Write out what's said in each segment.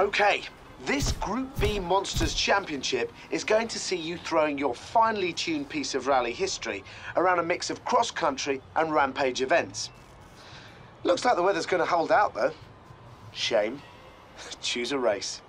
Okay, this Group B Monsters Championship is going to see you throwing your finely tuned piece of rally history around a mix of cross-country and rampage events. Looks like the weather's going to hold out, though. Shame. Choose a race.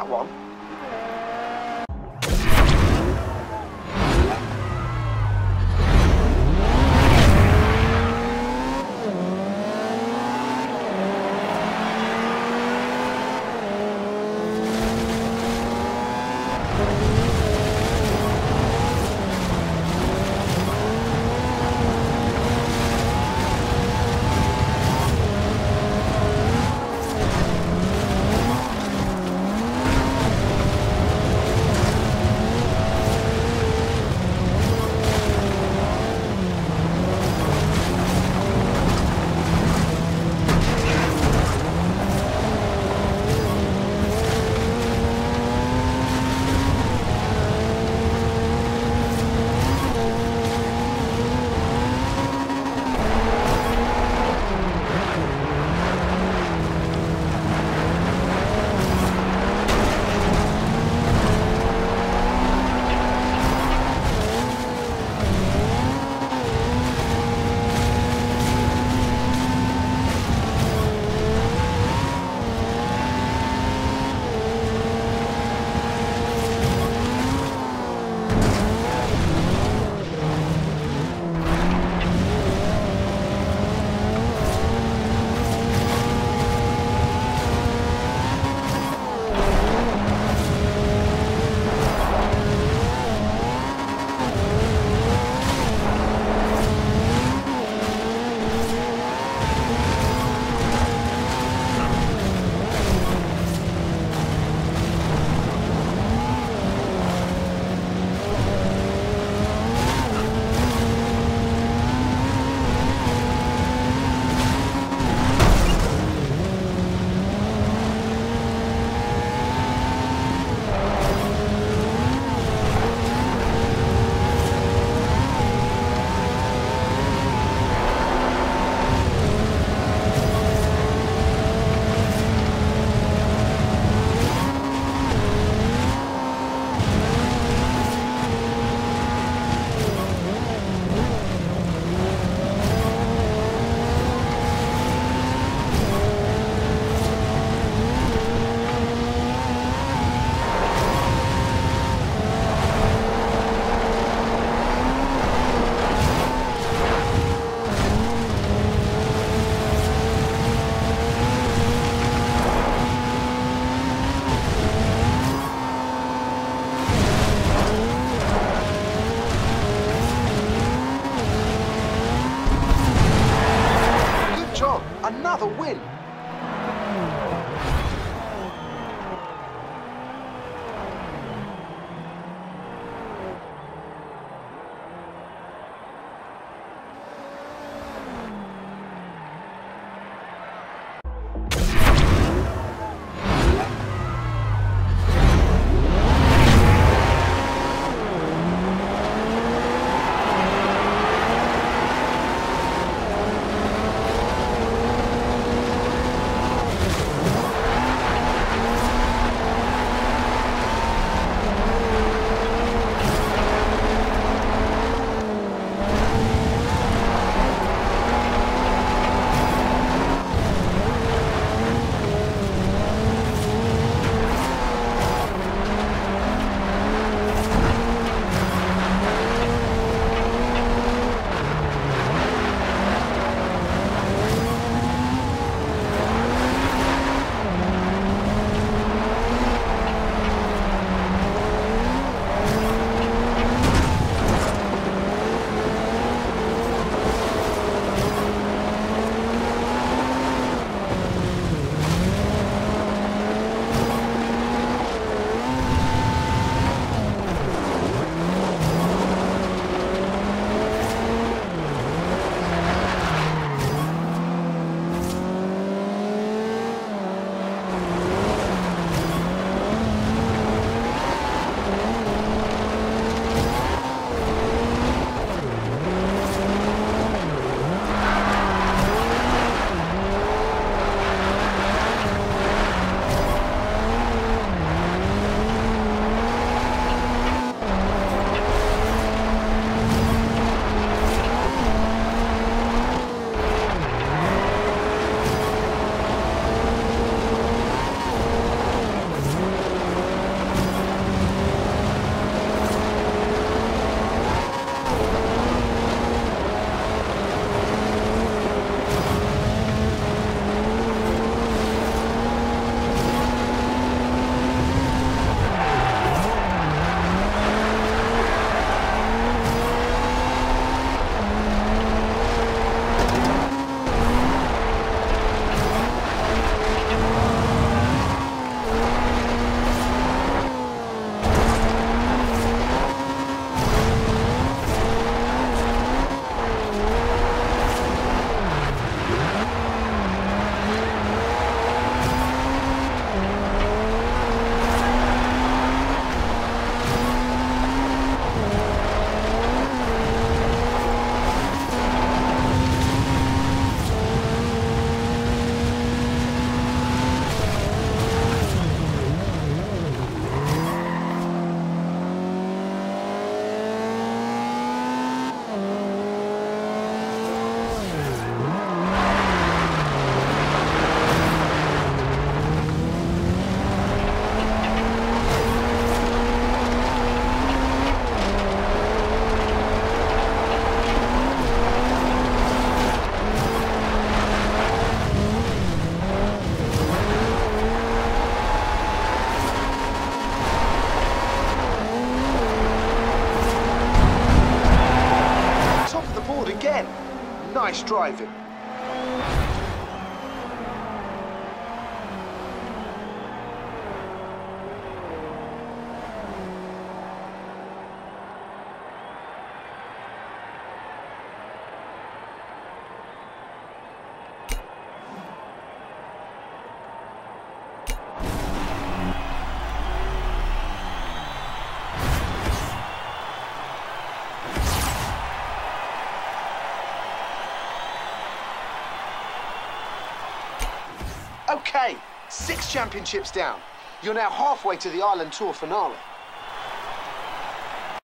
That one. Driving. Okay, six championships down. You're now halfway to the Island Tour finale.